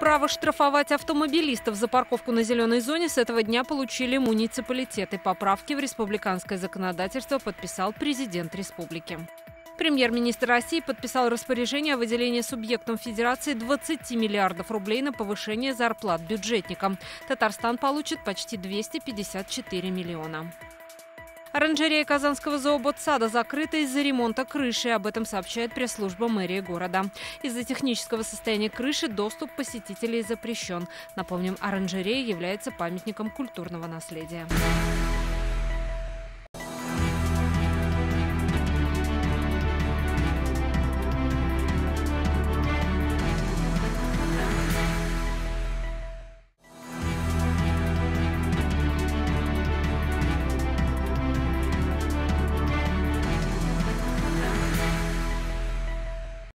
Право штрафовать автомобилистов за парковку на зеленой зоне с этого дня получили муниципалитеты. Поправки в республиканское законодательство подписал президент республики. Премьер-министр России подписал распоряжение о выделении субъектам Федерации 20 миллиардов рублей на повышение зарплат бюджетникам. Татарстан получит почти 254 миллиона. Оранжерея Казанского зооботсада закрыта из-за ремонта крыши. Об этом сообщает пресс-служба мэрии города. Из-за технического состояния крыши доступ посетителей запрещен. Напомним, оранжерея является памятником культурного наследия.